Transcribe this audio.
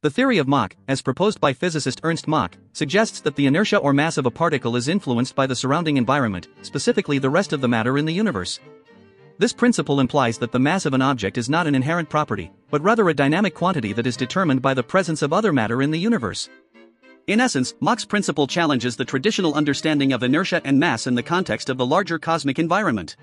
The theory of Mach, as proposed by physicist Ernst Mach, suggests that the inertia or mass of a particle is influenced by the surrounding environment, specifically the rest of the matter in the universe. This principle implies that the mass of an object is not an inherent property, but rather a dynamic quantity that is determined by the presence of other matter in the universe. In essence, Mach's principle challenges the traditional understanding of inertia and mass in the context of the larger cosmic environment.